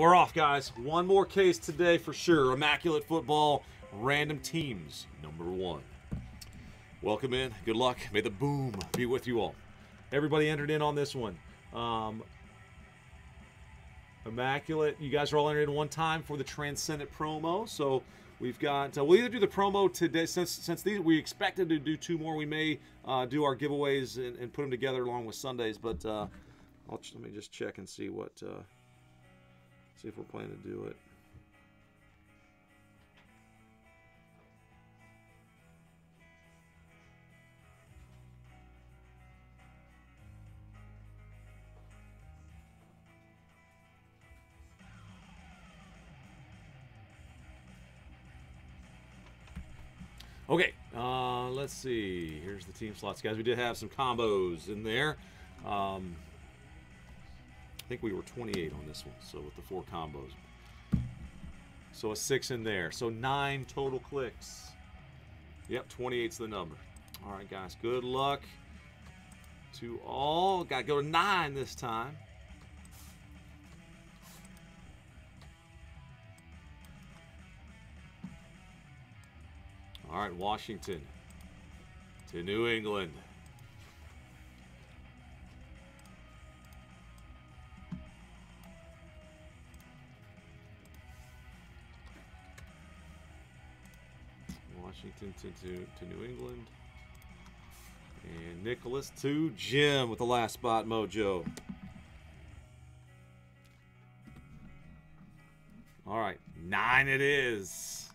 we're off, guys. One more case today for sure. Immaculate football, random teams, number one. Welcome in. Good luck. May the boom be with you all. Everybody entered in on this one. Um, Immaculate. You guys are all entered in one time for the Transcendent promo. So we've got. Uh, we'll either do the promo today since since these we expected to do two more. We may uh, do our giveaways and, and, put them together along with Sundays. But uh, let me just check and see what. See if we're planning to do it. Okay, uh, let's see. Here's the team slots, guys. We did have some combos in there. Um, think we were 28 on this one, so with the four combos. So a six in there. So nine total clicks. Yep, 28's the number. All right, guys. Good luck to all. Got to go to nine this time. All right, Washington to New England. Washington to, to, to New England. And Nicholas to Jim with the last spot mojo. All right, nine it is.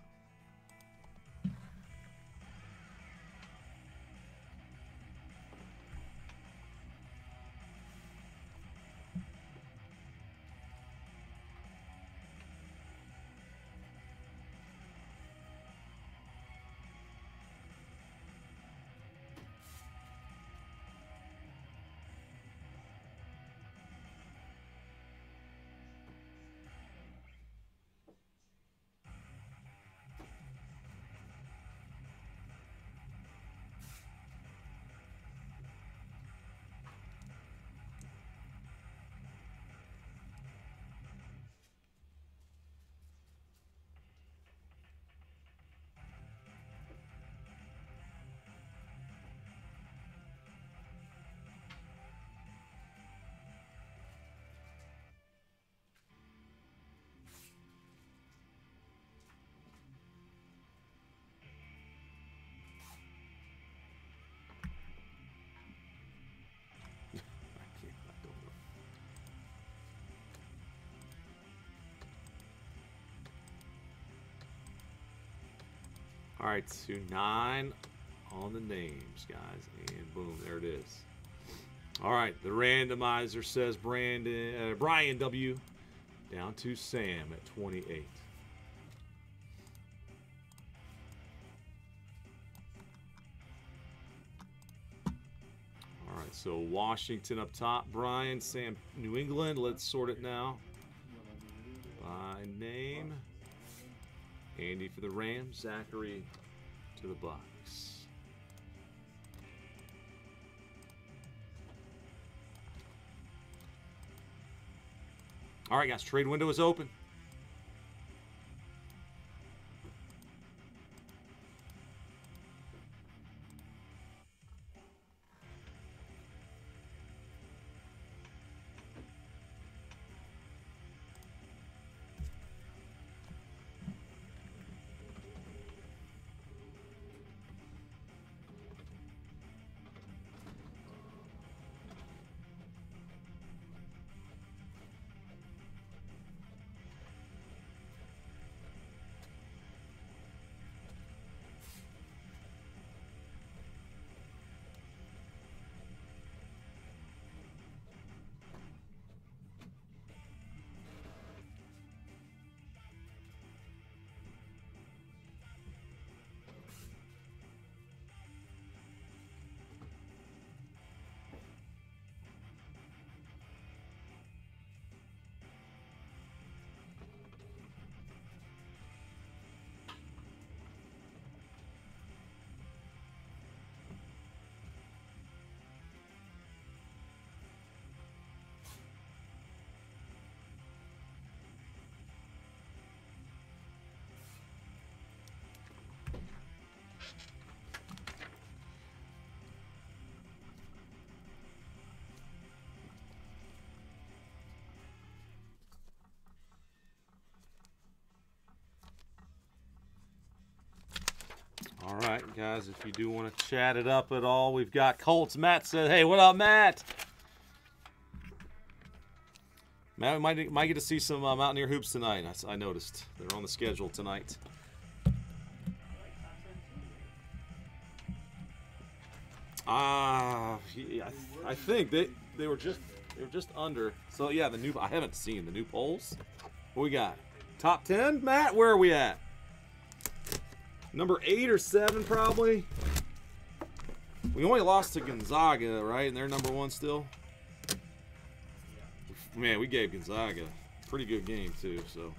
All right, to nine on the names, guys, and boom, there it is. All right, the randomizer says Brandon, uh, Brian W. Down to Sam at 28. All right, so Washington up top, Brian, Sam, New England. Let's sort it now by name. Andy for the Rams, Zachary to the Bucks. All right, guys, trade window is open. Guys, if you do want to chat it up at all, we've got Colts. Matt said, "Hey, what up, Matt?" Matt, we might might get to see some uh, Mountaineer hoops tonight. I, I noticed they're on the schedule tonight. Ah, yeah, I, I think they they were just they were just under. So yeah, the new I haven't seen the new polls. What we got? Top ten, Matt. Where are we at? Number eight or seven, probably. We only lost to Gonzaga, right? And they're number one still. Man, we gave Gonzaga a pretty good game too. So.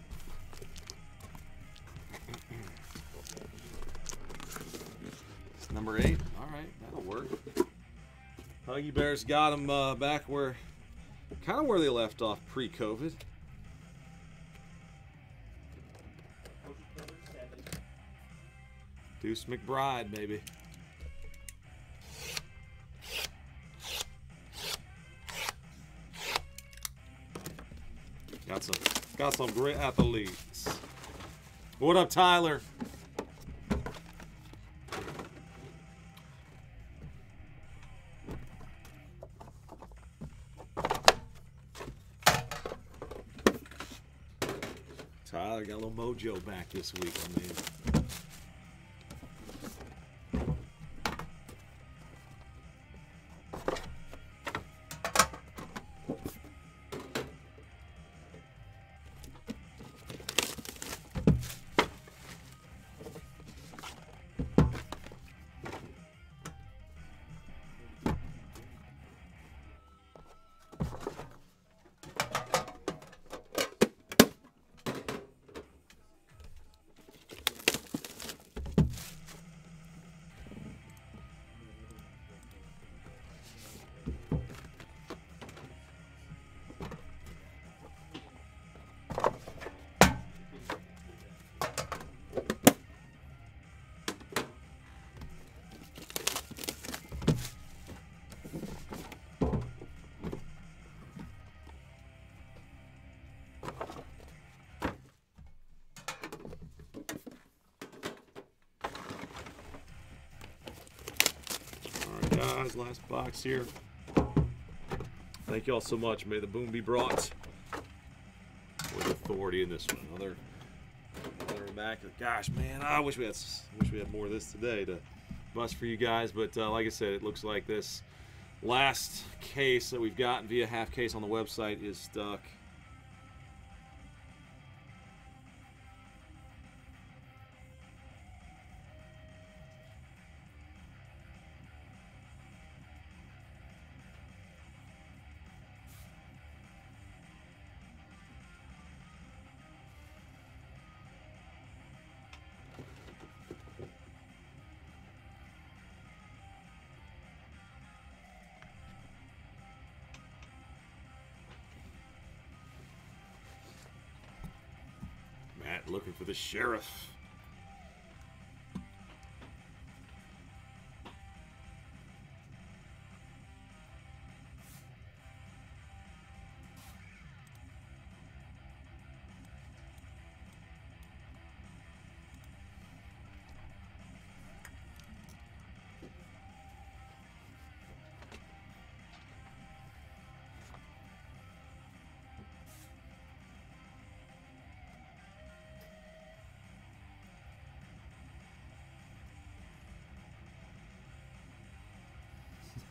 Number eight. All right, that'll work. Huggy Bears got them uh, back where, kind of where they left off pre-COVID. Deuce McBride, baby. Got some, got some great athletes. What up, Tyler? Tyler got a little mojo back this week, I mean. Last box here. Thank you all so much. May the boom be brought with authority in this one. Another, another immaculate. Gosh, man, I wish we had wish we had more of this today to bust for you guys. But uh, like I said, it looks like this last case that we've gotten via half case on the website is stuck. Sheriff.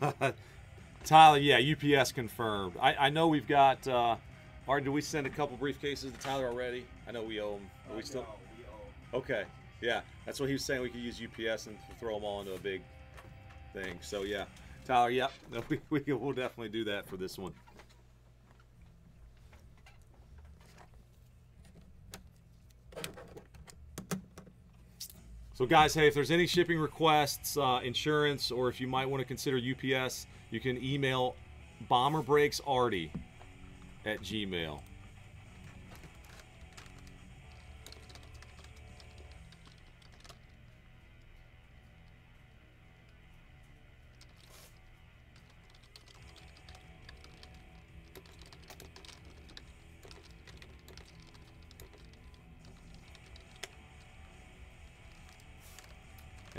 Tyler, yeah, UPS confirmed. I, I know we've got. Uh, or did we send a couple briefcases to Tyler already? I know we owe him. Are we still? Okay, yeah, that's what he was saying. We could use UPS and throw them all into a big thing. So yeah, Tyler, yep, no, we, we will definitely do that for this one. So, guys, hey, if there's any shipping requests, uh, insurance, or if you might want to consider UPS, you can email bomberbreaksarty at Gmail.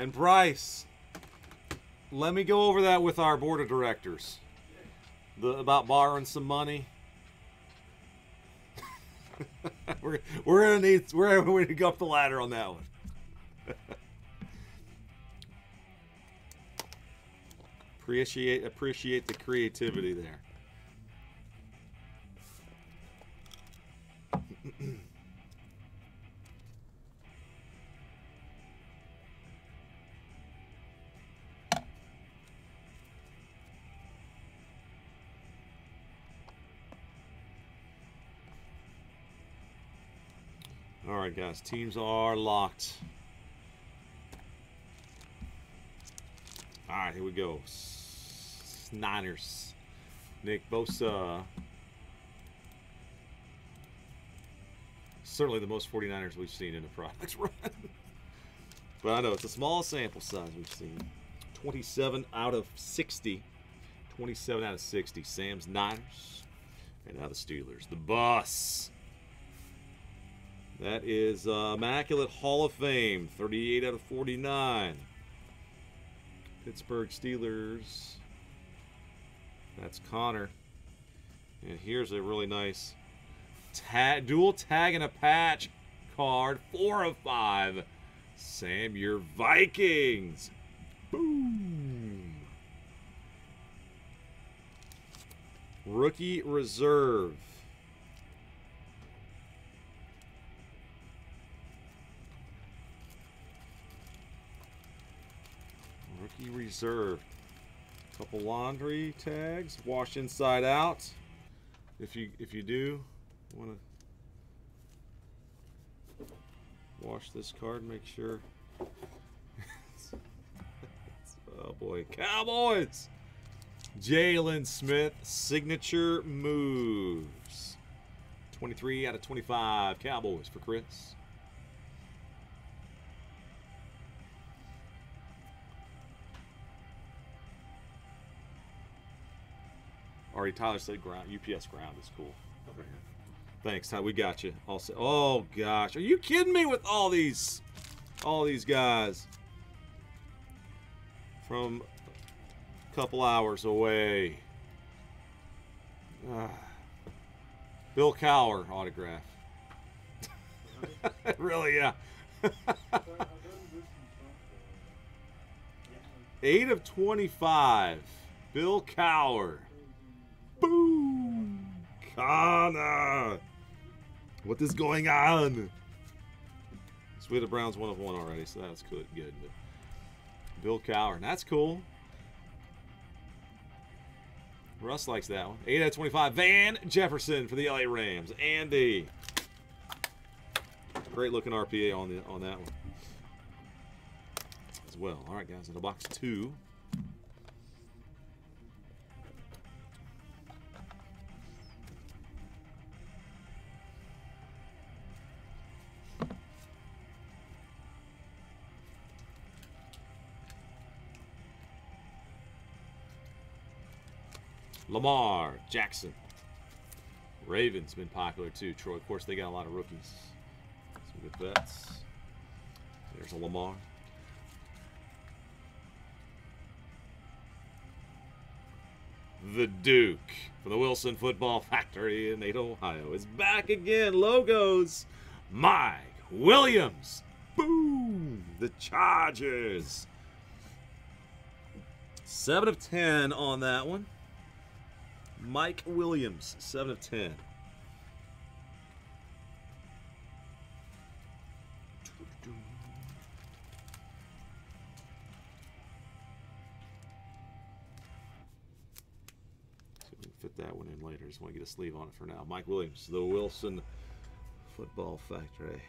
And Bryce, let me go over that with our board of directors. The, about borrowing some money. we're we're gonna need we're gonna go up the ladder on that one. appreciate appreciate the creativity there. Right, guys, teams are locked. All right, here we go. Niners. Nick Bosa. Certainly the most 49ers we've seen in a product run. but I know it's a small sample size we've seen. 27 out of 60. 27 out of 60. Sam's Niners. And now the Steelers. The bus. That is uh, Immaculate Hall of Fame. 38 out of 49. Pittsburgh Steelers. That's Connor. And here's a really nice dual tag and a patch card. Four of five. Sam, your Vikings. Boom. Rookie reserve. Rookie reserve. Couple laundry tags, wash inside out. If you if you do want to wash this card, make sure. oh boy, Cowboys! Jaylon Smith signature moves. 23 out of 25 Cowboys for Chris. Tyler said ground UPS ground is cool. Okay. Thanks, Ty. We got you. Also, oh gosh, are you kidding me with all these, all these guys from a couple hours away? Uh, Bill Cowher autograph. really, yeah. Eight of twenty-five. Bill Cowher. Boom! Kana! What is going on? Of Brown's one of one already, so that's good. Good. Bill Cowher. That's cool. Russ likes that one. 8 out of 25. Van Jefferson for the LA Rams. Andy. Great looking RPA on the on that one. As well. All right, guys. In a box two. Lamar Jackson. Ravens been popular too. Troy, of course, they got a lot of rookies. Some good bets. There's a Lamar. The Duke from the Wilson Football Factory in Ada, Ohio is back again. Logos. Mike Williams. Boom. The Chargers. 7 of 10 on that one. Mike Williams, 7 of 10. We can fit that one in later. Just want to get a sleeve on it for now. Mike Williams, the Wilson Football Factory.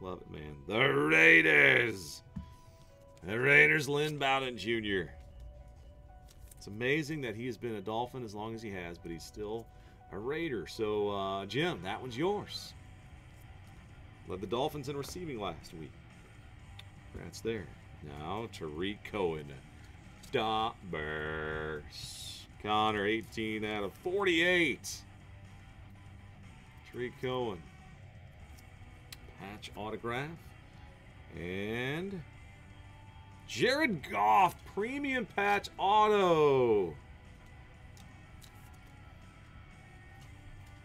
Love it, man. The Raiders. The Raiders, Lynn Bowden Jr. It's amazing that he has been a Dolphin as long as he has, but he's still a Raider. So, uh, Jim, that one's yours. Led the Dolphins in receiving last week. That's there. Now, Tarik Cohen. Stop burst. Connor, 18 out of 48. Tarik Cohen. Patch autograph. And Jared Goff, premium patch auto.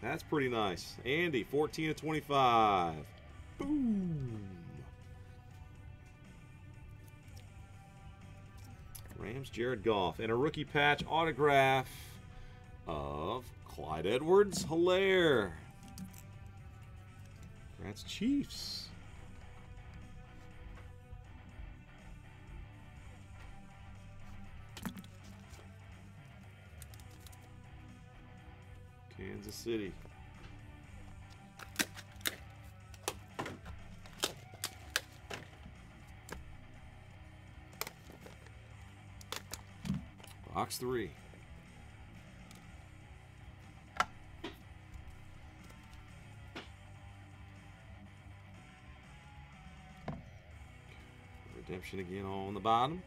That's pretty nice. Andy, 14 to 25. Boom. Rams, Jared Goff. And a rookie patch autograph of Clyde Edwards Helaire. That's Chiefs. Kansas City. Box three. Redemption again on the bottom.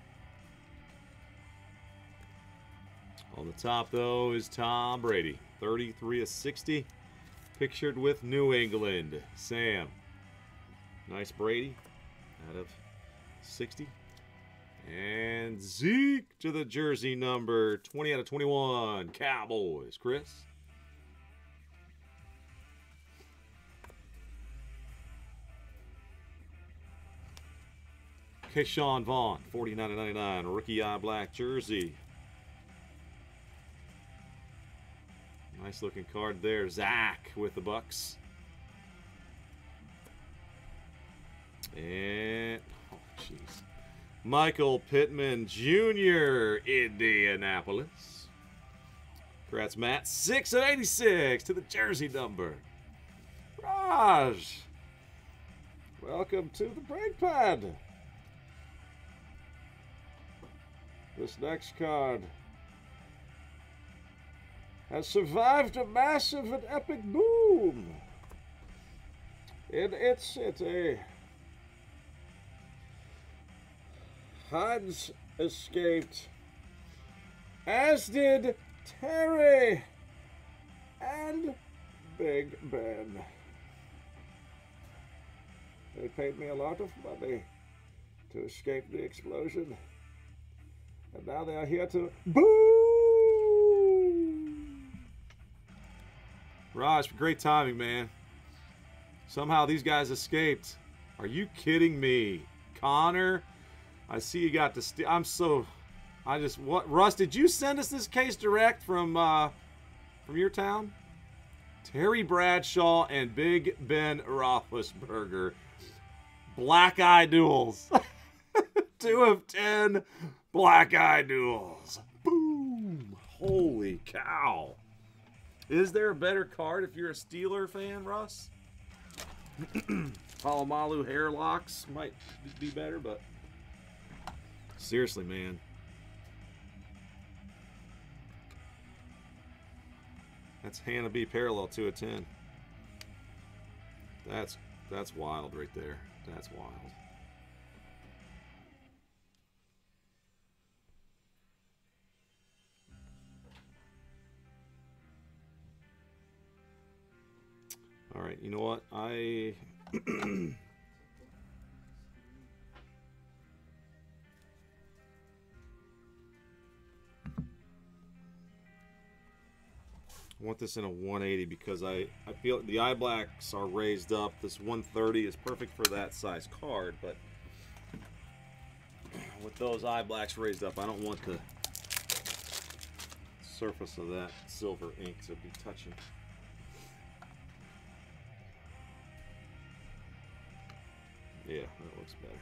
On the top, though, is Tom Brady. 33 of 60. Pictured with New England. Sam. Nice Brady out of 60. And Zeke to the jersey number 20 out of 21. Cowboys. Chris. Ke'Shawn Vaughn, 49 of 99. Rookie eye black jersey. Nice looking card there. Zach with the Bucks. And, oh, jeez. Michael Pittman Jr., Indianapolis. Congrats, Matt. 6 of 86 to the jersey number. Raj, welcome to the break pad. This next card has survived a massive and epic boom. in it's city. Hans escaped, as did Terry and Big Ben. They paid me a lot of money to escape the explosion. And now they are here to boom! Raj, great timing, man. Somehow these guys escaped. Are you kidding me? Connor, I see you got the. I'm so. I just what Russ? Did you send us this case direct from uh, from your town? Terry Bradshaw and Big Ben Roethlisberger, black eye duels. Two of ten black eye duels. Boom! Holy cow! Is there a better card if you're a Steeler fan, Russ? Polamalu hair locks might be better, but. Seriously, man. That's Hannah B parallel to a 10. That's that's wild right there. That's wild. All right, you know what? I want this in a 180 because I, I feel the eye blacks are raised up. This 130 is perfect for that size card, but with those eye blacks raised up, I don't want the surface of that silver ink to be touching. Yeah, that looks better.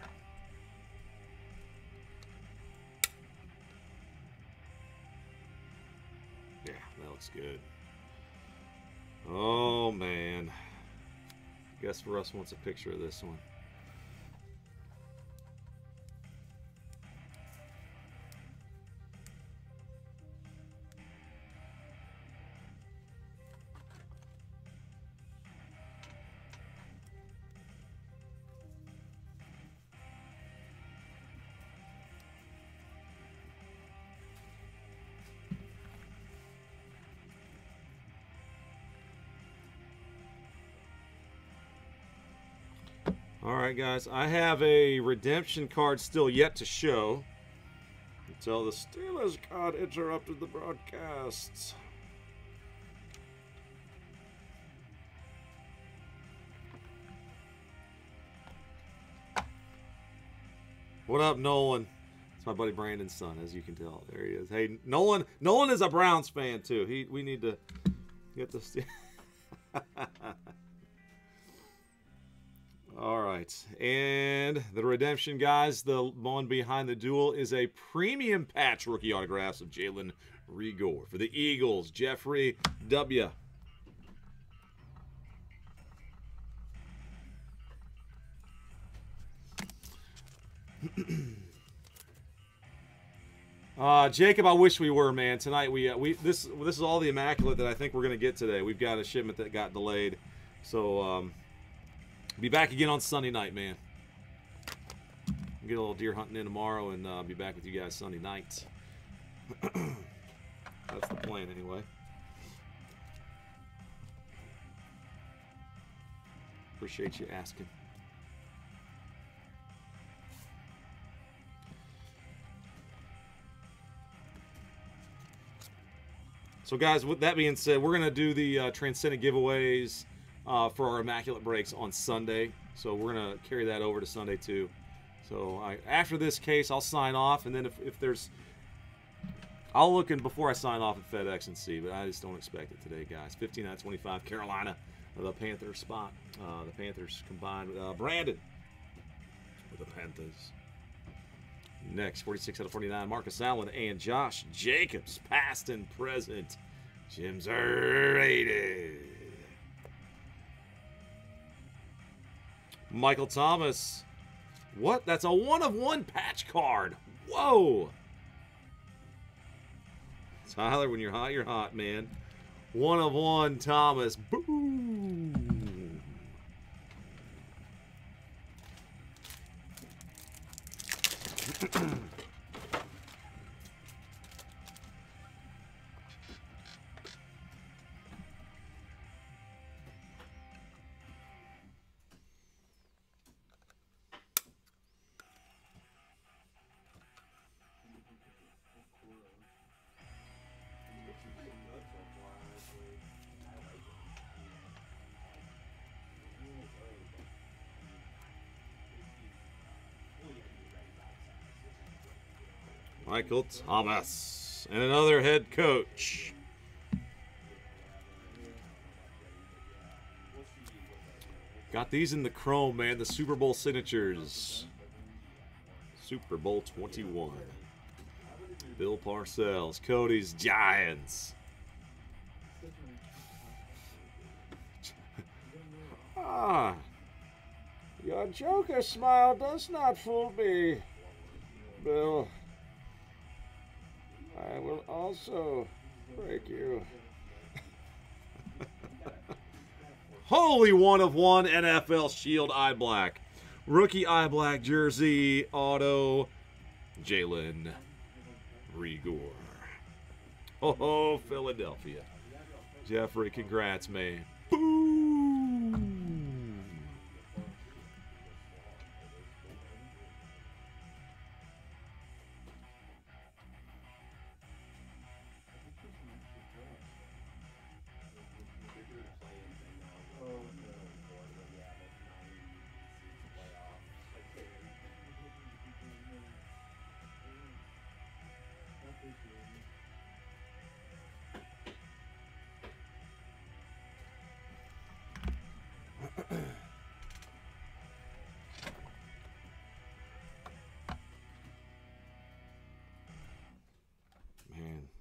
Yeah, that looks good. Oh man. Guess Russ wants a picture of this one. Right, guys. I have a redemption card still yet to show. Until the Steelers card interrupted the broadcasts. What up, Nolan? It's my buddy Brandon's son, as you can tell. There he is. Hey, Nolan. Nolan is a Browns fan too. He. We need to get this. right, and the redemption, guys. The one behind the duel is a premium patch rookie autographs of Jalen Reagor for the Eagles. Jeffrey W. Uh, Jacob, I wish we were, man. Tonight we uh, we this this is all the immaculate that I think we're gonna get today. We've got a shipment that got delayed, so um, be back again on Sunday night, man. Get a little deer hunting in tomorrow, and uh, be back with you guys Sunday night. That's the plan, anyway. Appreciate you asking. So, guys, with that being said, we're going to do the uh, Transcendent giveaways uh, for our Immaculate Breaks on Sunday. So, we're to carry that over to Sunday, too. So, I, after this case, I'll sign off. And then if, if there's. I'll look in before I sign off at FedEx and see, but I just don't expect it today, guys. 15 out of 25, Carolina, the Panthers spot. Uh, the Panthers combined with uh, Brandon with the Panthers. Next, 46 out of 49, Marcus Allen and Josh Jacobs, past and present. Jim's rated. Michael Thomas. What? That's a one of one patch card. Whoa. Tyler, when you're hot, you're hot, man. One of one, Thomas. Boom. Michael Thomas and another head coach. Got these in the chrome, man. The Super Bowl signatures. Super Bowl 21. Bill Parcells, Cody's Giants. ah, your Joker smile does not fool me, Bill. I will also break you. Holy one of one NFL Shield Eye Black. Rookie Eye Black jersey auto Jalen Reagor. Oh, Philadelphia. Jeffrey, congrats, man. Boom.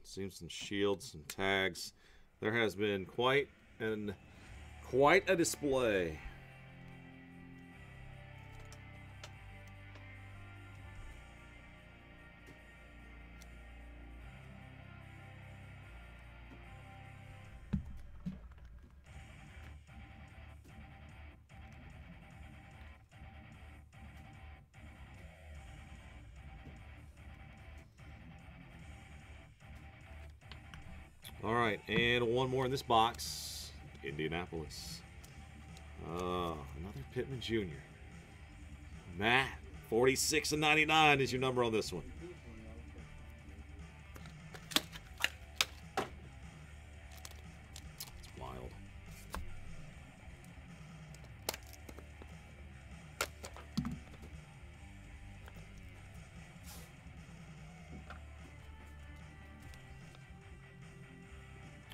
Seen some shields and tags. There has been quite an quite a display. One more in this box. Indianapolis. Uh, another Pittman Jr. Matt, 46 and 99 is your number on this one.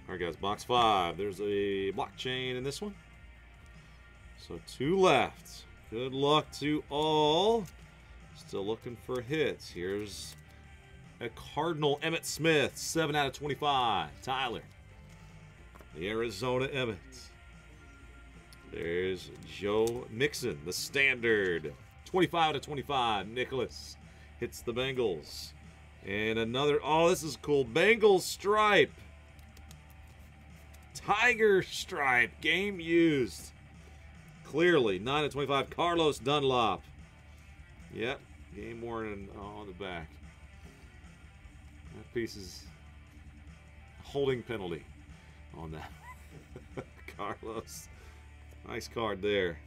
All right, guys, box five. There's a blockchain in this one. So two left. Good luck to all. Still looking for hits. Here's a Cardinal Emmitt Smith, 7 out of 25. Tyler. The Arizona Emmitt. There's Joe Mixon, the standard. 25 out of 25. Nicholas hits the Bengals. And another, oh, this is cool. Bengals stripe. Tiger stripe. Game used. Clearly, 9 of 25. Carlos Dunlap. Yep, game worn on the back. That piece is holding penalty on that. Carlos. Nice card there.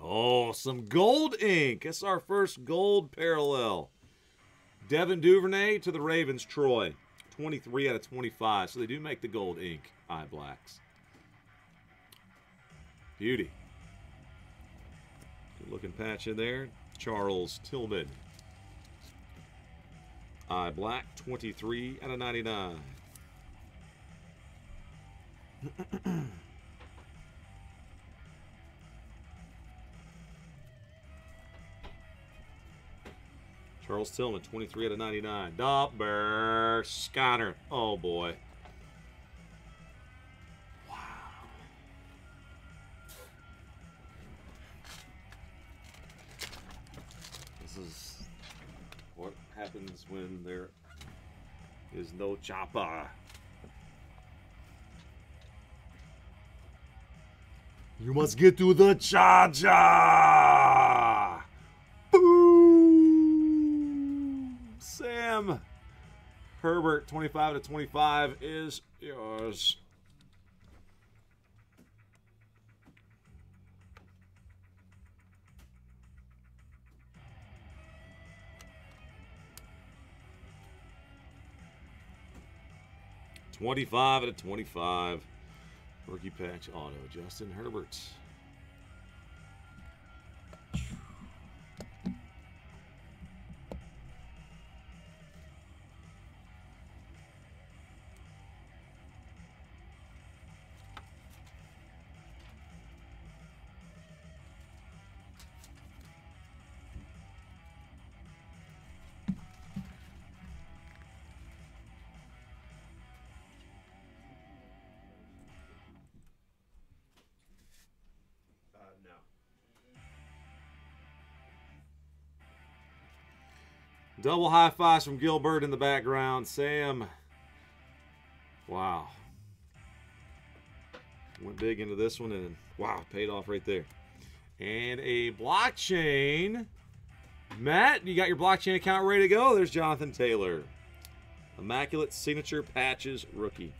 Oh, some gold ink. That's our first gold parallel. Devin Duvernay to the Ravens, Troy. 23 out of 25. So they do make the gold ink eye blacks. Beauty. Good looking patch in there. Charles Tillman. Eye black, 23 out of 99. Charles Tillman, 23 out of 99. Doppler, Scanner. Oh boy. Wow. This is what happens when there is no chopper. You must get to the cha-cha! Sam Herbert, 25 to 25 is yours. Twenty-five out of twenty-five. Rookie patch auto. Justin Herbert. Double high fives from Gilbert in the background. Sam. Wow. Went big into this one and wow, paid off right there. And a blockchain. Matt, you got your blockchain account ready to go? There's Jonathan Taylor. Immaculate Signature Patches rookie.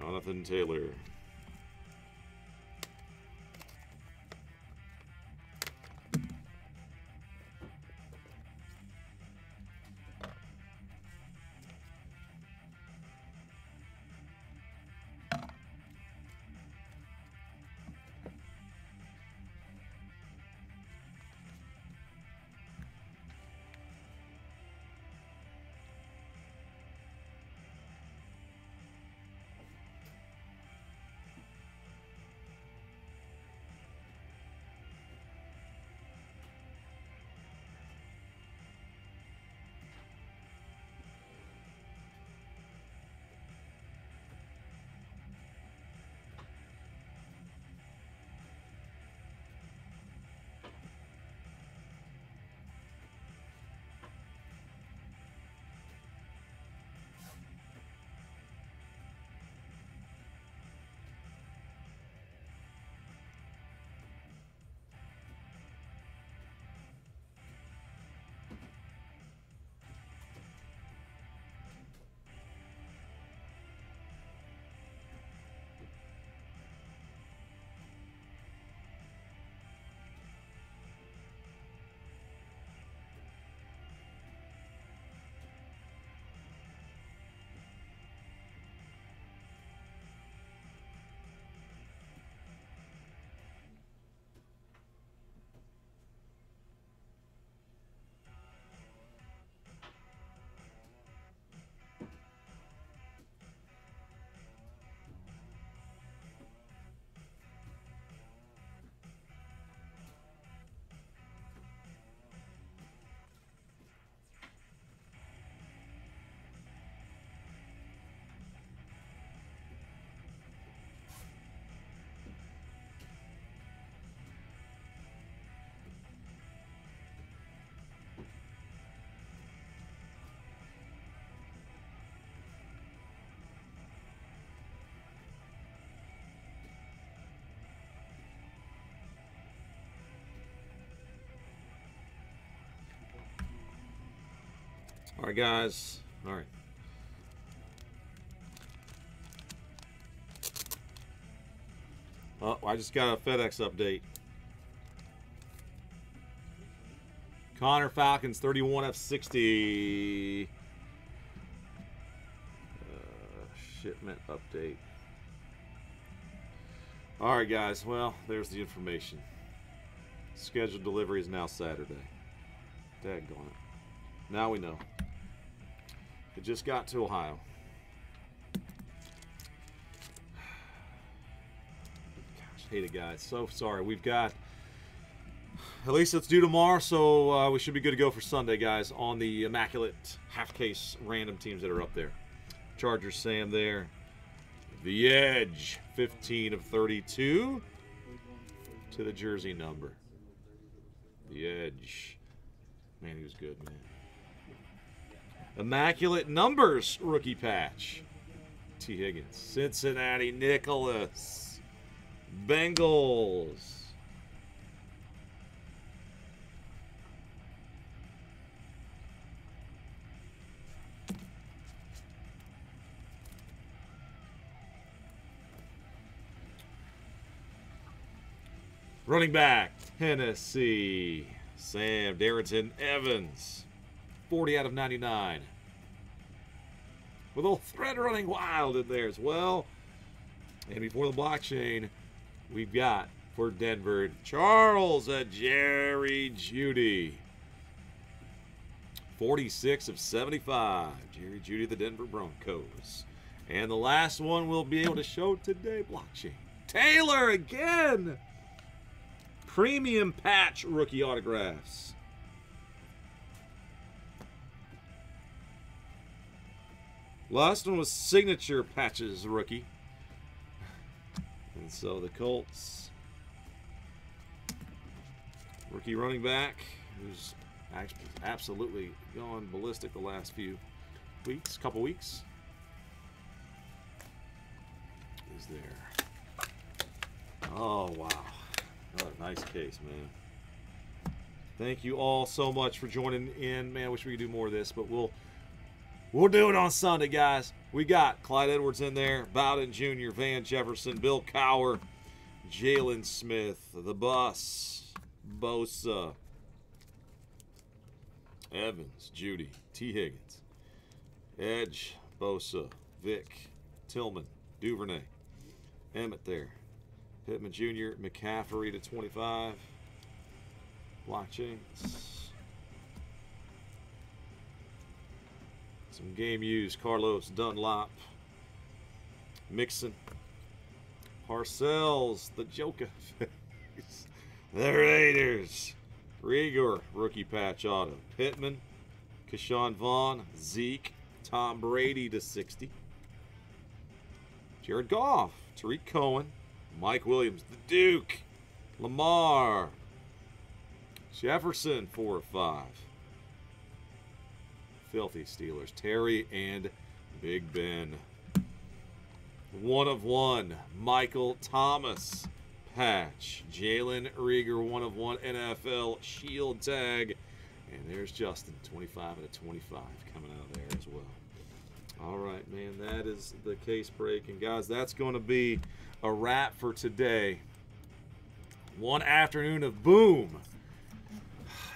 Jonathan Taylor. All right, guys. All right. Oh, I just got a FedEx update. Connor Falcons 31 F 60. Uh, shipment update. All right, guys. Well, there's the information. Scheduled delivery is now Saturday. Daggone it. Now we know. It just got to Ohio. Gosh, hate it, guys. So sorry. We've got. At least it's due tomorrow, so uh, we should be good to go for Sunday, guys, on the immaculate half case random teams that are up there. Chargers Sam there. The Edge, 15 of 32 to the jersey number. The Edge. Man, he was good, man. Immaculate Numbers rookie patch. T. Higgins. Cincinnati Nicholas. Bengals. Running back, Tennessee. Sam Darrynton Evans. 40 out of 99. With a little thread running wild in there as well. And before the blockchain, we've got for Denver Charles at Jerry Jeudy. 46 of 75. Jerry Jeudy, the Denver Broncos. And the last one we'll be able to show today, blockchain. Taylor again. Premium patch rookie autographs. Last one was signature patches rookie. And so the Colts rookie running back who's absolutely gone ballistic the last few weeks, couple weeks is there. Oh wow. Another nice case, man. Thank you all so much for joining in. Man, I wish we could do more of this, but we'll we'll do it on Sunday, guys. We got Clyde Edwards in there, Bowden Jr., Van Jefferson, Bill Cowher, Jaylon Smith, the bus, Bosa, Evans, Jeudy, T. Higgins, Edge, Bosa, Vic, Tillman, Duvernay, Emmitt there, Pittman Jr., McCaffrey to 25. Blockchains. Some game used. Carlos Dunlap. Mixon. Parcells, the Joker. the Raiders. Reagor, rookie patch auto. Pittman. Ke'Shawn Vaughn. Zeke. Tom Brady to 60. Jared Goff. Tarik Cohen. Mike Williams, the Duke, Lamar, Jefferson, four or five. Filthy Steelers, Terry and Big Ben. One of one, Michael Thomas, patch. Jalen Reagor, one of one NFL shield tag. And there's Justin, 25 out of 25 coming out of there as well. All right, man, that is the case break. And guys, that's going to be a wrap for today. One afternoon of boom.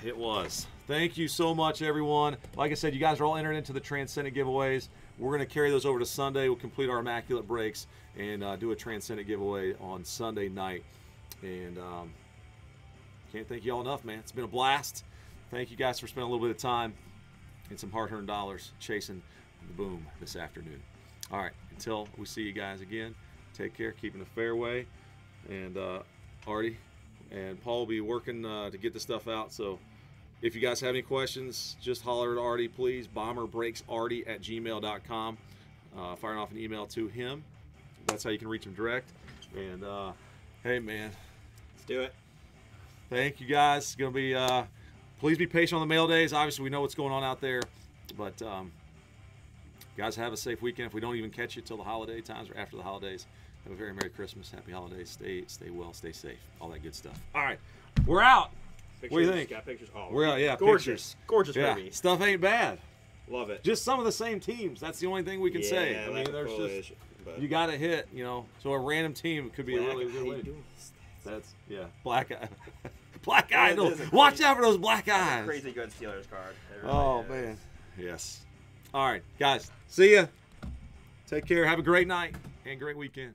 It was. Thank you so much, everyone. Like I said, you guys are all entered into the Transcendent giveaways. We're going to carry those over to Sunday. We'll complete our Immaculate breaks and uh, do a Transcendent giveaway on Sunday night. And um, can't thank you all enough, man. It's been a blast. Thank you guys for spending a little bit of time and some hard earned dollars chasing the boom this afternoon. All right, until we see you guys again. Take care, keeping the fairway. And uh, Artie and Paul will be working uh, to get the stuff out. So if you guys have any questions, just holler at Artie, please. Bomberbreaksartie at gmail.com. Uh, firing off an email to him. That's how you can reach him direct. And uh, hey, man, let's do it. Thank you guys. It's gonna be. Uh, please be patient on the mail days. Obviously, we know what's going on out there, but um, guys, have a safe weekend. If we don't even catch you till the holiday times or after the holidays, have a very Merry Christmas, Happy Holidays. Stay stay well, stay safe, all that good stuff. All right, we're out. Pictures, what do you think? Got pictures. Oh, we're. Yeah, gorgeous, pictures. gorgeous yeah, movie. stuff ain't bad. Love it. Just some of the same teams. That's the only thing we can say. Yeah, I lack mean, there's just but- you got to hit. You know, so a random team could be a really good you way. doing this? That's yeah, black eye, black Yeah, eye. it those- is a Watch crazy- out for those black eyes. crazy good Steelers card. Oh is. man, yes. All right, guys. See ya. Take care. Have a great night and great weekend.